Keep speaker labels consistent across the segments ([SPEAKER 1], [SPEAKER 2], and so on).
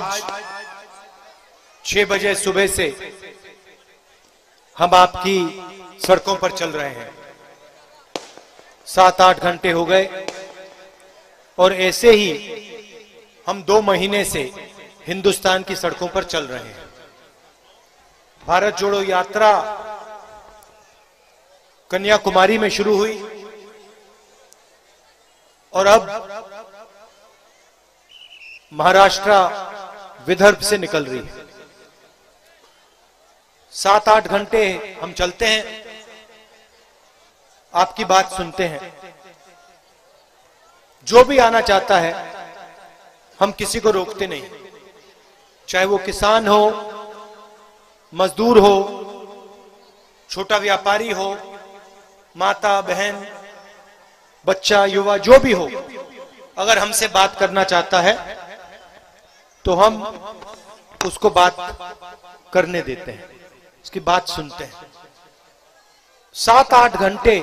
[SPEAKER 1] आज छह बजे सुबह से हम आपकी सड़कों पर चल रहे हैं। सात आठ घंटे हो गए और ऐसे ही हम दो महीने से हिंदुस्तान की सड़कों पर चल रहे हैं। भारत जोड़ो यात्रा कन्याकुमारी में शुरू हुई और अब महाराष्ट्र विदर्भ से निकल रही। है सात आठ घंटे हम चलते हैं। आपकी बात सुनते हैं। जो भी आना चाहता है, हम किसी को रोकते नहीं। चाहे वो किसान हो, मजदूर हो, छोटा व्यापारी हो, माता, बहन, बच्चा, युवा, जो भी हो, अगर हमसे बात करना चाहता है तो हम उसको बात करने देते हैं, उसकी बात सुनते हैं। सात आठ घंटे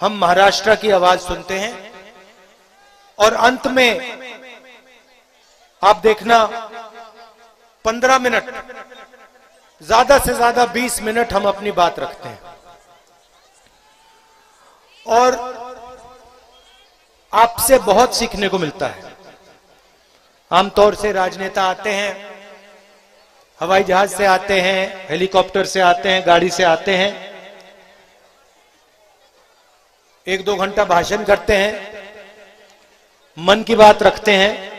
[SPEAKER 1] हम महाराष्ट्र की आवाज़ सुनते हैं और अंत में आप देखना, पंद्रह मिनट, ज़्यादा से ज़्यादा बीस मिनट हम अपनी बात रखते हैं। और आपसे बहुत सीखने को मिलता है। आमतौर से राजनेता आते हैं, हवाई जहाज़ से आते हैं, हेलीकॉप्टर से आते हैं, गाड़ी से आते हैं, एक दो घंटा भाषण करते हैं, मन की बात रखते हैं।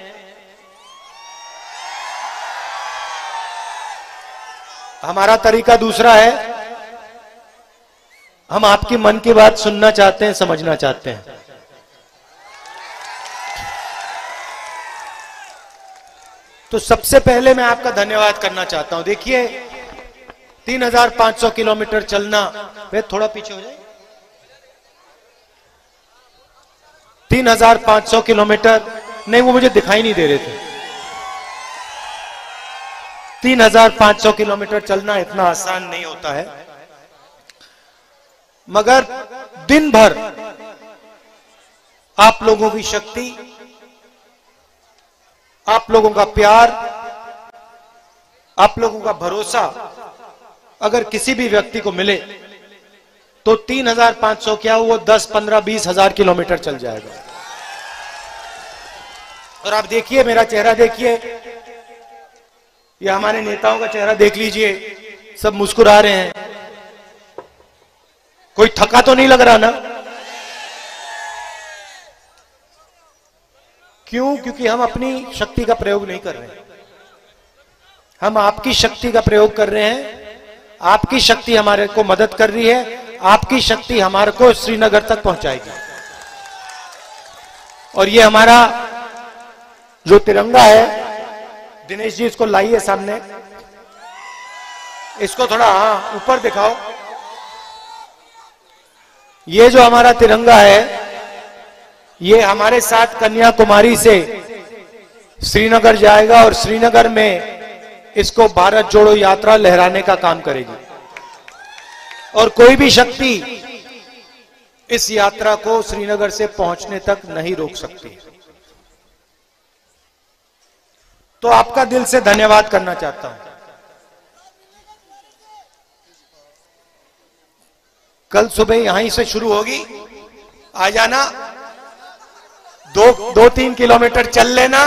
[SPEAKER 1] हमारा तरीका दूसरा है, हम आपकी मन की बात सुनना चाहते हैं, समझना चाहते हैं। तो सबसे पहले मैं आपका धन्यवाद करना चाहता हूँ। देखिए 3500 किलोमीटर चलना वे थोड़ा पीछे हो जाए 3500 किलोमीटर, नहीं, वो मुझे दिखाई नहीं दे रहे थे। 3500 किलोमीटर चलना इतना आसान नहीं होता है। मगर दिन भर आप लोगों की शक्ति आप लोगों का प्यार आप लोगों का भरोसा अगर किसी भी व्यक्ति को मिले तो 3500 क्या वो 10, 15, बीस हज़ार किलोमीटर चल जाएगा। और आप देखिए मेरा चेहरा देखिए। ये हमारे नेताओं का चेहरा देख लीजिए। सब मुस्कुरा रहे हैं। कोई थका तो नहीं लग रहा ना? क्यों? क्योंकि हम अपनी शक्ति का प्रयोग नहीं कर रहे हम आपकी शक्ति का प्रयोग कर रहे हैं। आपकी शक्ति हमारे को मदद कर रही है। आपकी शक्ति हमारे को श्रीनगर तक पहुंचाएगी। और ये हमारा जो तिरंगा है, दिनेश जी, इसको लाइए सामने। इसको थोड़ा हाँ ऊपर दिखाओ। ये जो हमारा तिरंगा है ये हमारे साथ कन्याकुमारी से श्रीनगर जाएगा और श्रीनगर में इसको भारत जोड़ो यात्रा लहराने का काम करेगी। और कोई भी शक्ति इस यात्रा को श्रीनगर से पहुँचने तक नहीं रोक सकती। तो आपका दिल से धन्यवाद करना चाहता हूँ। कल सुबह यहीं से शुरू होगी। आ जाना। दो दो तीन किलोमीटर चल लेना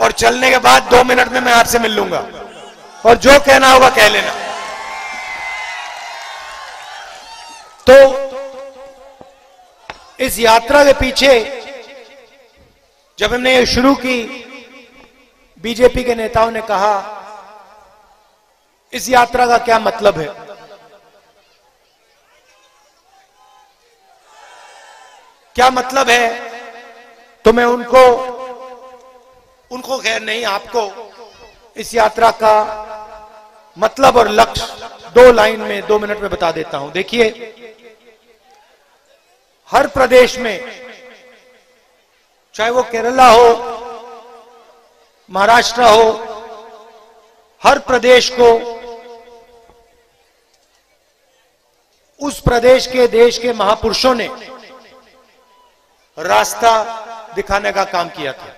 [SPEAKER 1] और चलने के बाद दो मिनट में मैं आपसे मिल लूँगा। और जो कहना होगा कह लेना। तो इस यात्रा के पीछे जब हमने ये शुरू की, बीजेपी के नेताओं ने कहा, इस यात्रा का क्या मतलब है? क्या मतलब है? तो मैं उनको उनको खैर नहीं, आपको इस यात्रा का मतलब और लक्ष्य दो लाइन में, दो मिनट में बता देता हूँ। देखिए, हर प्रदेश में, चाहे वो केरला हो, महाराष्ट्र हो, हर प्रदेश को, उस प्रदेश के, देश के महापुरुषों ने रास्ता दिखाने का काम किया था।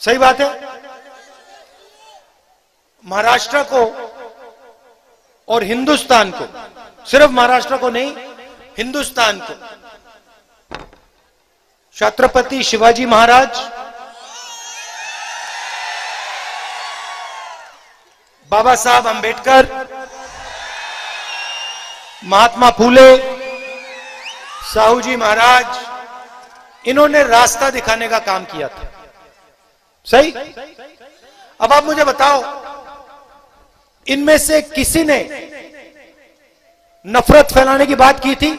[SPEAKER 1] सही बात है? महाराष्ट्र को और हिंदुस्तान को, सिर्फ़ महाराष्ट्र को नहीं, हिंदुस्तान को। छत्रपति शिवाजी महाराज, बाबा साहब अंबेडकर, महात्मा फूले साहू जी महाराज इन्होंने रास्ता दिखाने का काम किया था। सही? अब आप मुझे बताओ, इनमें से किसी ने नफरत फैलाने की बात की थी?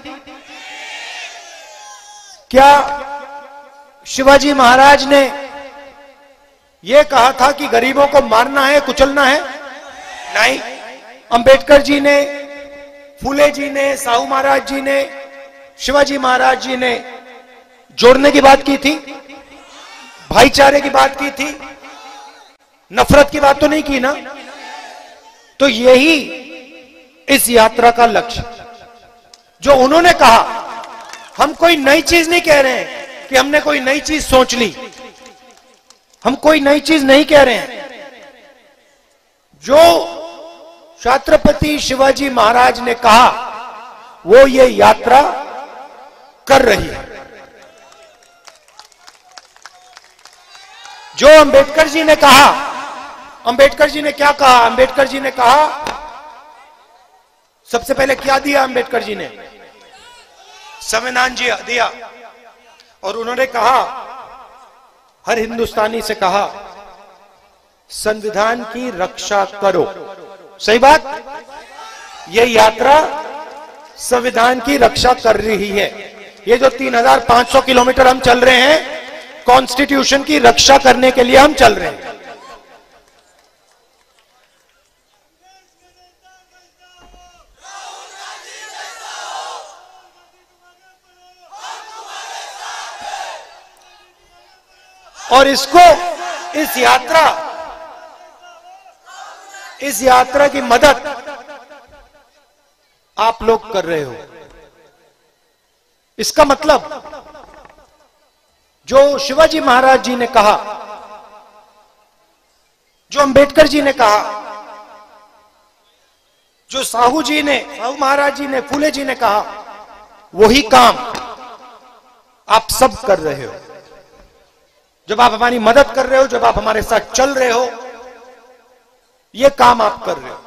[SPEAKER 1] क्या शिवाजी महाराज ने यह कहा था कि गरीबों को मारना है, कुचलना है? नहीं। अंबेडकर जी ने, फूले जी ने, साहू महाराज जी ने, शिवाजी महाराज जी ने जोड़ने की बात की थी, भाईचारे की बात की थी, नफरत की बात तो नहीं की ना? तो यही इस यात्रा का लक्ष्य। जो उन्होंने कहा, हम कोई नई चीज़ नहीं कह रहे हैं कि हमने कोई नई चीज़ सोच ली। हम कोई नई चीज़ नहीं कह रहे हैं। जो छात्रपति शिवाजी महाराज ने कहा, वो ये यात्रा कर रही है। जो अंबेडकर जी ने कहा अंबेडकर जी ने क्या कहा? अंबेडकर जी ने कहा सबसे पहले क्या दिया अंबेडकर जी ने? संविधान जी दिया। और उन्होंने कहा हर हिंदुस्तानी से कहा संविधान की रक्षा करो। सही बात? यह यात्रा संविधान की रक्षा कर रही है। ये जो 3,500 किलोमीटर हम चल रहे हैं कॉन्स्टिट्यूशन की रक्षा करने के लिए हम चल रहे हैं। और इसको, इस यात्रा इस यात्रा की मदद आप लोग कर रहे हो। इसका मतलब जो शिवाजी महाराज जी ने कहा, जो अंबेडकर जी ने कहा, जो साहू जी ने, साहू महाराज जी ने, फूले जी ने कहा, वही काम आप सब कर रहे हो। जब आप हमारी मदद कर रहे हो, जब आप हमारे साथ चल रहे हो, ये काम आप कर रहे हो।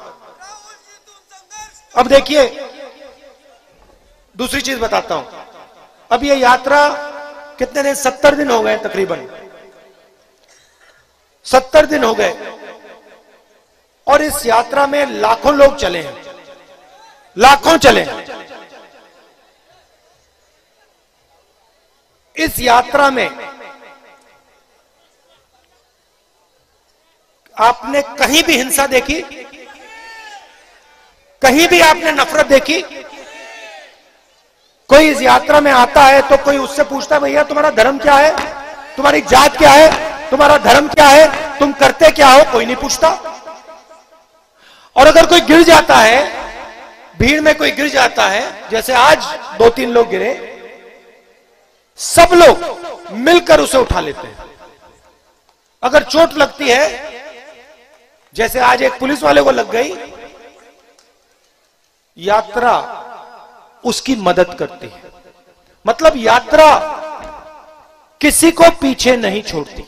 [SPEAKER 1] अब देखिए, दूसरी चीज़ बताता हूँ। अब ये यात्रा कितने दिन? सत्तर दिन हो गए तकरीबन। सत्तर दिन हो गए। और इस यात्रा में लाखों लोग चले हैं। लाखों चले हैं। इस यात्रा में आपने कहीं भी हिंसा देखी? कहीं भी आपने नफरत देखी? कोई इस यात्रा में आता है तो कोई उससे पूछता है, भैया, तुम्हारा धर्म क्या है? तुम्हारी जात क्या है? तुम्हारा धर्म क्या है? तुम करते क्या हो? कोई नहीं पूछता। और अगर कोई गिर जाता है, भीड़ में कोई गिर जाता है, जैसे आज दो तीन लोग गिरे, सब लोग मिलकर उसे उठा लेते हैं। अगर चोट लगती है, जैसे आज एक पुलिस वाले को लग गई, यात्रा उसकी मदद करती है। मतलब यात्रा किसी को पीछे नहीं छोड़ती।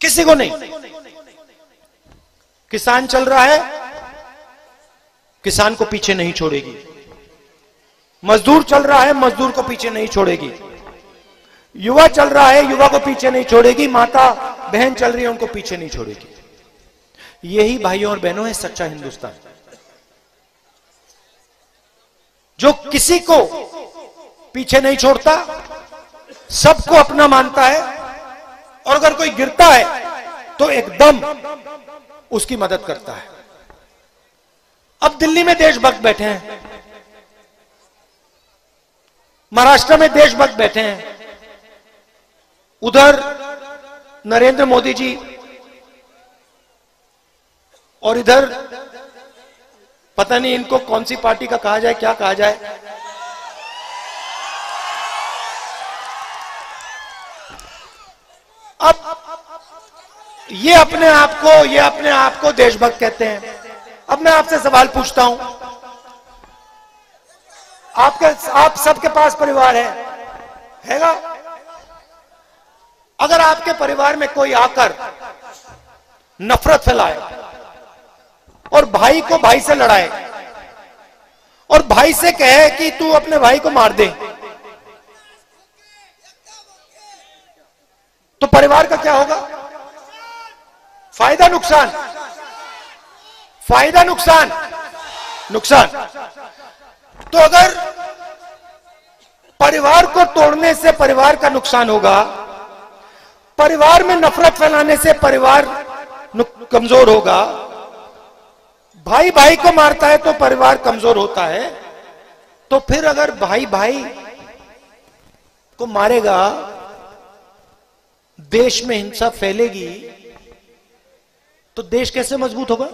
[SPEAKER 1] किसी को नहीं। किसान चल रहा है, किसान को पीछे नहीं छोड़ेगी। मजदूर चल रहा है, मजदूर को पीछे नहीं छोड़ेगी। युवा चल रहा है, युवा को पीछे नहीं छोड़ेगी, माता, बहन चल रही है, उनको पीछे नहीं छोड़ेगी। यही भाइयों और बहनों है सच्चा हिंदुस्तान। जो किसी को पीछे नहीं छोड़ता, सबको अपना मानता है, और अगर कोई गिरता है तो एकदम उसकी मदद करता है। अब दिल्ली में देशभक्त बैठे हैं, महाराष्ट्र में देशभक्त बैठे हैं, उधर नरेंद्र मोदी जी और इधर, पता नहीं इनको कौन सी पार्टी का कहा जाए, क्या कहा जाए। अब ये अपने आप को, ये अपने आप को देशभक्त कहते हैं। अब मैं आपसे सवाल पूछता हूँ। आपके, आप सबके पास परिवार है? हैगा? अगर आपके परिवार में कोई आकर नफरत फैलाए और भाई को भाई से लड़ाए। और भाई से कहे कि तू अपने भाई को मार दे। तो परिवार का क्या होगा? फ़ायदा, नुकसान। फ़ायदा, नुकसान। नुकसान। तो अगर परिवार को तोड़ने से परिवार का नुकसान होगा, परिवार में नफरत फैलाने से परिवार कमज़ोर होगा भाई भाई को मारता है तो परिवार कमज़ोर होता है तो फिर अगर भाई भाई को मारेगा, देश में हिंसा फैलेगी तो देश कैसे मज़बूत होगा?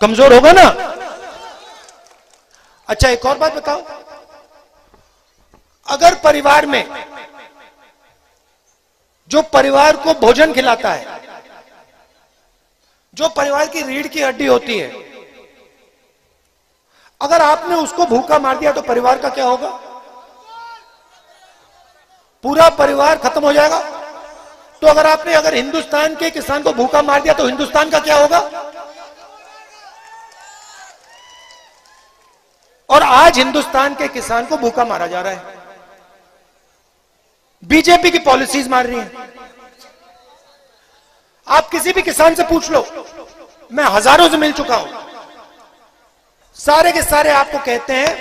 [SPEAKER 1] कमज़ोर होगा ना? अच्छा एक और बात बताओ। अगर परिवार में जो परिवार को भोजन खिलाता है जो परिवार की रीढ़ की हड्डी होती है। अगर आपने उसको भूखा मार दिया तो परिवार का क्या होगा? पूरा परिवार खत्म हो जाएगा। तो अगर आपने अगर हिंदुस्तान के किसान को भूखा मार दिया तो हिंदुस्तान का क्या होगा? और आज हिंदुस्तान के किसान को भूखा मारा जा रहा है। बीजेपी की पॉलिसीज़ मार रही है। आप किसी भी किसान से पूछ लो। मैं हज़ारों से मिल चुका हूँ। सारे के सारे आपको कहते हैं,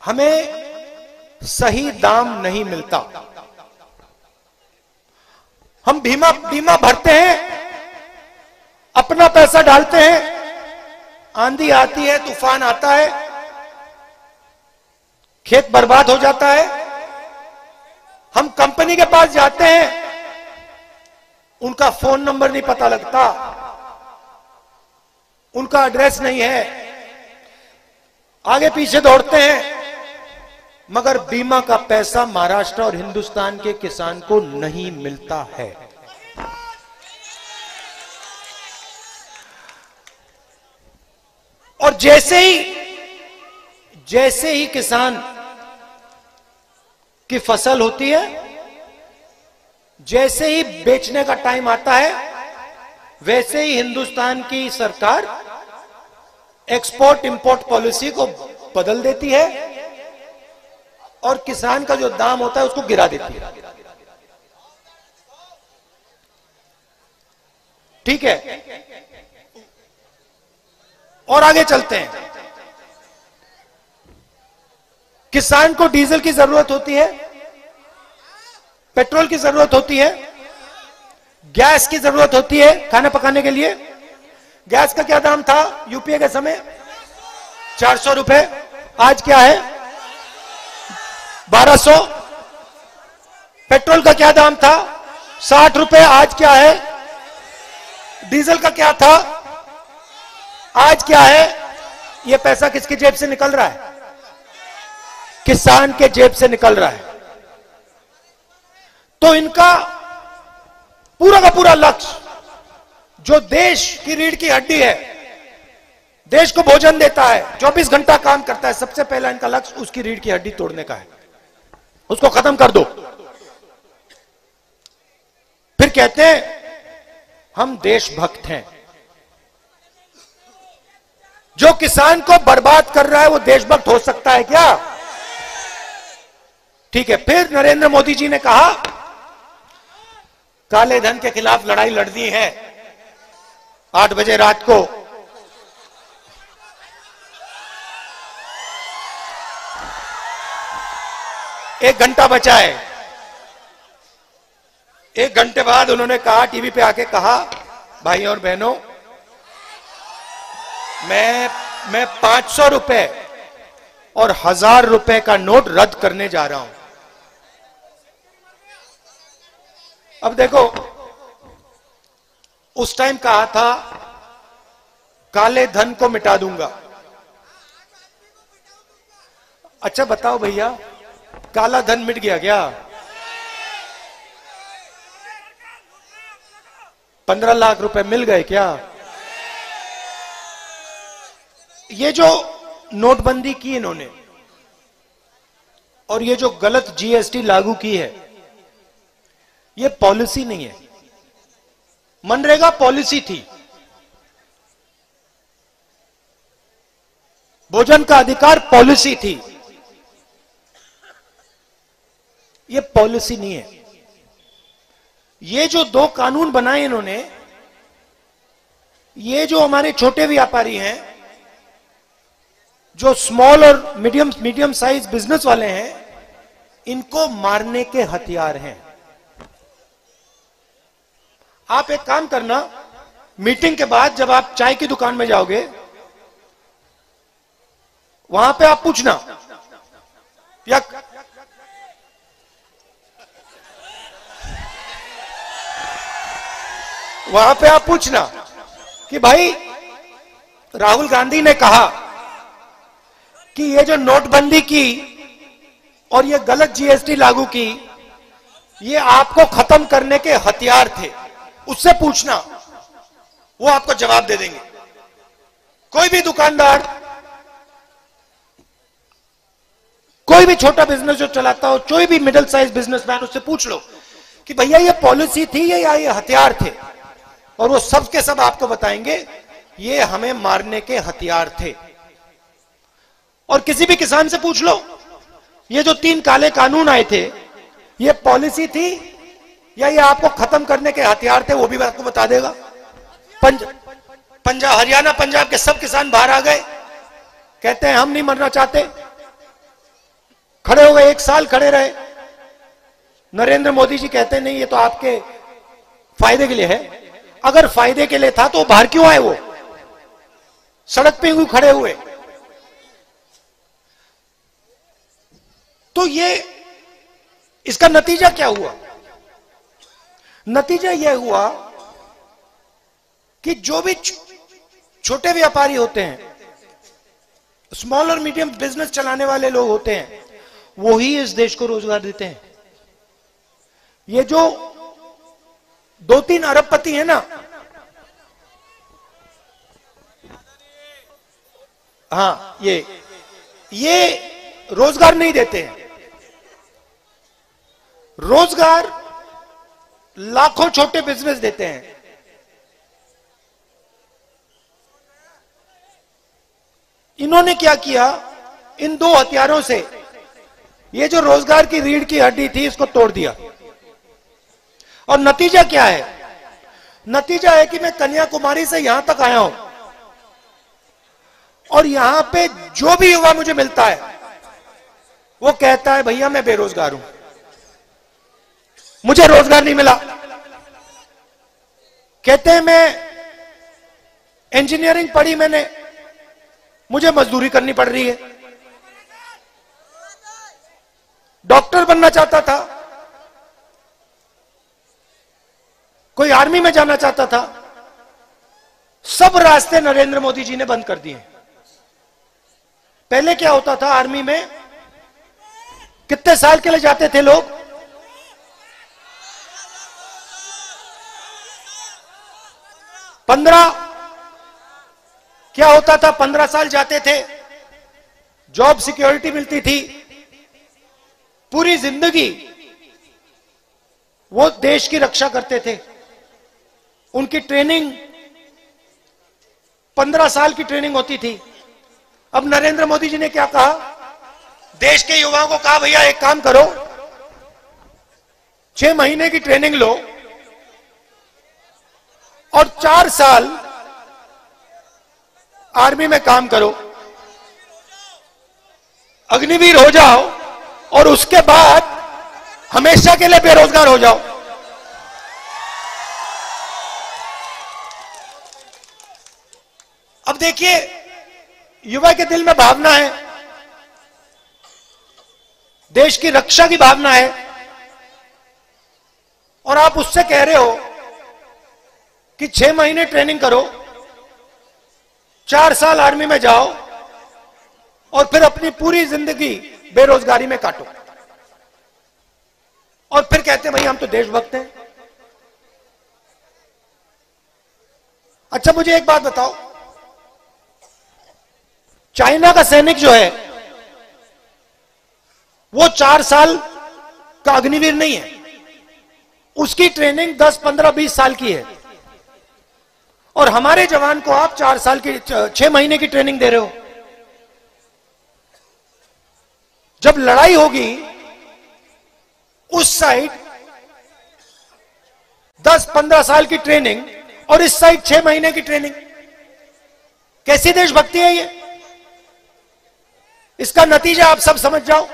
[SPEAKER 1] हमें सही दाम नहीं मिलता। हम बीमा बीमा भरते हैं, अपना पैसा डालते हैं, आंधी आती है, तूफ़ान आता है, खेत बर्बाद हो जाता है, हम कंपनी के पास जाते हैं उनका फ़ोन नंबर नहीं पता लगता। उनका एड्रेस नहीं है। आगे पीछे दौड़ते हैं। मगर बीमा का पैसा महाराष्ट्र और हिंदुस्तान के किसान को नहीं मिलता है। और जैसे ही जैसे ही किसान की फ़सल होती है जैसे ही बेचने का टाइम आता है, वैसे ही हिंदुस्तान की सरकार एक्सपोर्ट इंपोर्ट पॉलिसी को बदल देती है और किसान का जो दाम होता है उसको गिरा देती है। ठीक है? और आगे चलते हैं। किसान को डीजल की ज़रूरत होती है पेट्रोल की ज़रूरत होती है, गैस की ज़रूरत होती है खाना पकाने के लिए। गैस का क्या दाम था यूपीए के समय? चार सौ रुपए। आज क्या है? बारह सौ। पेट्रोल का क्या दाम था? साठ रुपए। आज क्या है? डीजल का क्या था? आज क्या है? यह पैसा किसकी जेब से निकल रहा है? किसान के जेब से निकल रहा है। तो इनका पूरा का पूरा लक्ष्य, जो देश की रीढ़ की हड्डी है, देश को भोजन देता है 24 घंटा काम करता है, सबसे पहला इनका लक्ष्य उसकी रीढ़ की हड्डी तोड़ने का है। उसको खत्म कर दो। फिर कहते हैं, हम देशभक्त हैं। जो किसान को बर्बाद कर रहा है, वो देशभक्त हो सकता है क्या? ठीक है, फिर नरेंद्र मोदी जी ने कहा काले धन के खिलाफ लड़ाई लड़नी है। आठ बजे रात को। एक घंटा बचा है। एक घंटे बाद उन्होंने कहा, टीवी पे आके कहा भाई और बहनों, मैं मैं पाँच सौ रुपए और हज़ार रुपए का नोट रद्द करने जा रहा हूँ। अब देखो, उस टाइम कहा था, काले धन को मिटा दूँगा। अच्छा बताओ भैया, काला धन मिट गया क्या? पंद्रह लाख रुपए मिल गए क्या? ये जो नोटबंदी की इन्होंने, और ये जो गलत जीएसटी लागू की है ये पॉलिसी नहीं है। मनरेगा पॉलिसी थी। भोजन का अधिकार पॉलिसी थी। ये पॉलिसी नहीं है। ये जो दो कानून बनाए इन्होंने, ये जो हमारे छोटे व्यापारी हैं, जो स्मॉल और मीडियम मीडियम साइज़ बिज़नेस वाले हैं, इनको मारने के हथियार हैं। आप एक काम करना मीटिंग के बाद जब आप चाय की दुकान में जाओगे, वहाँ पे आप पूछना, या वहाँ पे आप पूछना कि भाई, राहुल गांधी ने कहा कि ये जो नोटबंदी की और ये गलत जीएसटी लागू की, ये आपको खत्म करने के हथियार थे। उससे पूछना। वो आपको जवाब दे देंगे। कोई भी दुकानदार, कोई भी छोटा बिज़नेस जो चलाता हो, कोई भी मिडिल साइज़ बिजनेसमैन उससे पूछ लो कि भैया ये पॉलिसी थी या, ये हथियार थे? और वो सब के सब आपको बताएँगे, ये हमें मारने के हथियार थे। और किसी भी किसान से पूछ लो, ये जो तीन काले कानून आए थे, ये पॉलिसी थी या ये आपको खत्म करने के हथियार थे, वो भी आपको बता देगा। पंज पंजाब हरियाणा, पंजाब के सब किसान बाहर आ गए। कहते हैं, हम नहीं मरना चाहते। खड़े हो गए, एक साल खड़े रहे। नरेंद्र मोदी जी कहते नहीं, ये तो आपके फ़ायदे के लिए है। अगर फ़ायदे के लिए था तो बाहर क्यों आए वो? सड़क पे क्यों खड़े हुए। तो ये, इसका नतीजा क्या हुआ? नतीजा यह हुआ कि जो भी छोटे व्यापारी होते हैं स्मॉल और मीडियम बिज़नेस चलाने वाले लोग होते हैं वो ही इस देश को रोज़गार देते हैं। ये जो दो तीन अरबपति है ना हाँ ये ये रोज़गार नहीं देते हैं। रोज़गार लाखों छोटे बिज़नेस देते हैं। इन्होंने क्या किया? इन दो हथियारों से ये जो रोज़गार की रीढ़ की हड्डी थी, इसको तोड़ दिया। और नतीजा क्या है? नतीजा है कि मैं कन्याकुमारी से यहाँ तक आया हूँ। और यहाँ पे जो भी युवा मुझे मिलता है, वो कहता है, भैया, मैं बेरोजगार हूँ। मुझे रोज़गार नहीं मिला। कहते हैं, मैं इंजीनियरिंग पढ़ी मैंने। मुझे मजदूरी करनी पड़ रही है। डॉक्टर बनना चाहता था। कोई आर्मी में जाना चाहता था। सब रास्ते नरेंद्र मोदी जी ने बंद कर दिए। पहले क्या होता था आर्मी में कितने साल के लिए जाते थे लोग? पंद्रह। क्या होता था? पंद्रह साल जाते थे। जॉब सिक्योरिटी मिलती थी। पूरी ज़िंदगी वो देश की रक्षा करते थे। उनकी ट्रेनिंग, पंद्रह साल की ट्रेनिंग होती थी। अब नरेंद्र मोदी जी ने क्या कहा? देश के युवाओं को कहा, भैया, एक काम करो। छह महीने की ट्रेनिंग लो। और चार साल आर्मी में काम करो। अग्निवीर हो जाओ और उसके बाद हमेशा के लिए बेरोजगार हो जाओ। अब देखिए, युवा के दिल में भावना है, देश की रक्षा की भावना है, और आप उससे कह रहे हो कि छह महीने ट्रेनिंग करो चार साल आर्मी में जाओ और फिर अपनी पूरी ज़िंदगी बेरोजगारी में काटो। और फिर कहते हैं भाई हम तो देशभक्त हैं। अच्छा मुझे एक बात बताओ। चाइना का सैनिक जो है वो चार साल का अग्निवीर नहीं है। उसकी ट्रेनिंग 10, 15, 20 साल की है। और हमारे जवान को आप चार साल की छह महीने की ट्रेनिंग दे रहे हो। जब लड़ाई होगी, उस साइड 10-15 साल की ट्रेनिंग और इस साइड छह महीने की ट्रेनिंग। कैसी देशभक्ति है ये? इसका नतीजा आप सब समझ जाओ।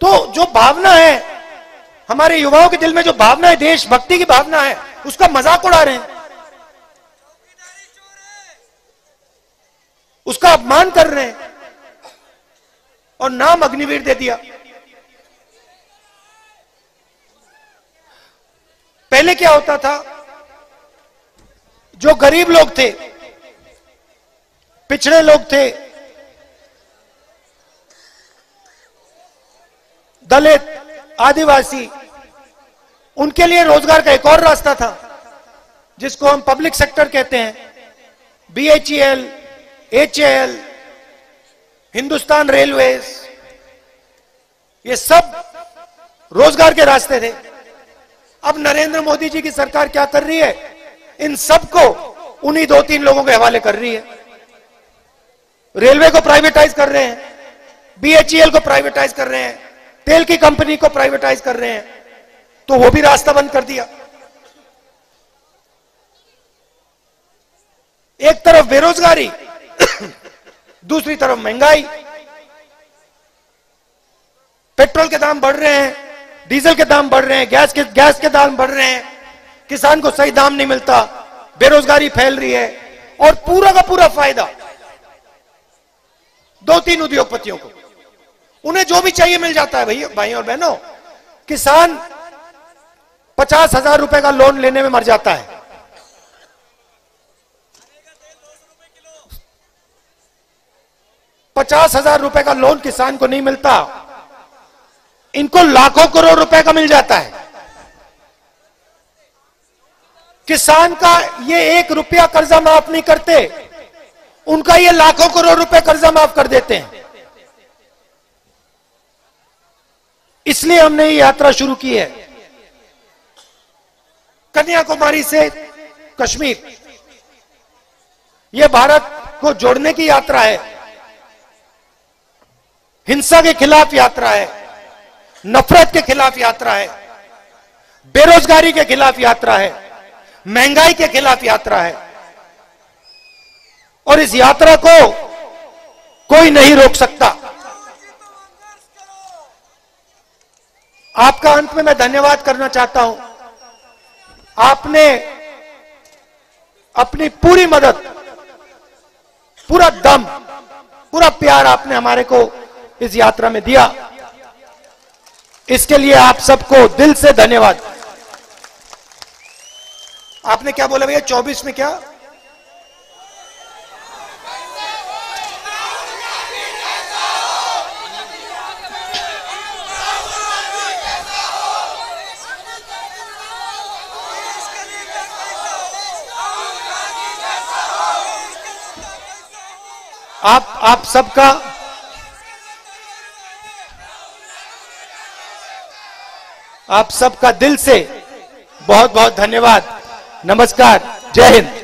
[SPEAKER 1] तो जो भावना है हमारे युवाओं के दिल में जो भावना है, देशभक्ति की भावना है, उसका मज़ाक उड़ा रहे हैं। उसका अपमान कर रहे हैं। और नाम अग्निवीर दे दिया। पहले क्या होता था? जो गरीब लोग थे, पिछड़े लोग थे, दलित, आदिवासी उनके लिए रोज़गार का एक और रास्ता था, जिसको हम पब्लिक सेक्टर कहते हैं। बीएचईएल एचएएल हिंदुस्तान रेलवेज ये सब रोज़गार के रास्ते थे। अब नरेंद्र मोदी जी की सरकार क्या कर रही है? इन सबको, उन्हीं दो तीन लोगों के हवाले कर रही है। रेलवे को प्राइवेटाइज कर रहे हैं बीएचईएल को प्राइवेटाइज कर रहे हैं, तेल की कंपनी को प्राइवेटाइज कर रहे हैं। तो वो भी रास्ता बंद कर दिया। एक तरफ़ बेरोजगारी, दूसरी तरफ़ महँगाई। पेट्रोल के दाम बढ़ रहे हैं, डीजल के दाम बढ़ रहे हैं, गैस के गैस के दाम बढ़ रहे हैं। किसान को सही दाम नहीं मिलता, बेरोजगारी फैल रही है, और पूरा का पूरा फ़ायदा दो तीन उद्योगपतियों को। उन्हें जो भी चाहिए मिल जाता है, भैया भाई और बहनों। किसान पचास हज़ार रुपए का लोन लेने में मर जाता है। पचास हज़ार रुपए का लोन किसान को नहीं मिलता। इनको लाखों करोड़ रुपए का मिल जाता है। किसान का ये एक रुपया कर्जा माफ़ नहीं करते, उनका ये लाखों करोड़ रुपए कर्जा माफ़ कर देते हैं। इसलिए हमने ये यात्रा शुरू की है। कन्याकुमारी से कश्मीर। यह भारत को जोड़ने की यात्रा है। हिंसा के खिलाफ यात्रा है। नफरत के खिलाफ यात्रा है। बेरोजगारी के खिलाफ यात्रा है। महँगाई के खिलाफ यात्रा है। और इस यात्रा को कोई नहीं रोक सकता। आपका अंत में मैं धन्यवाद करना चाहता हूँ। आपने अपनी पूरी मदद, पूरा दम, पूरा प्यार आपने हमारे को इस यात्रा में दिया। इसके लिए आप सबको दिल से धन्यवाद। आपने क्या बोला भैया? चौबीस में क्या? आप सबका आप सबका दिल से बहुत बहुत धन्यवाद। नमस्कार जय हिंद।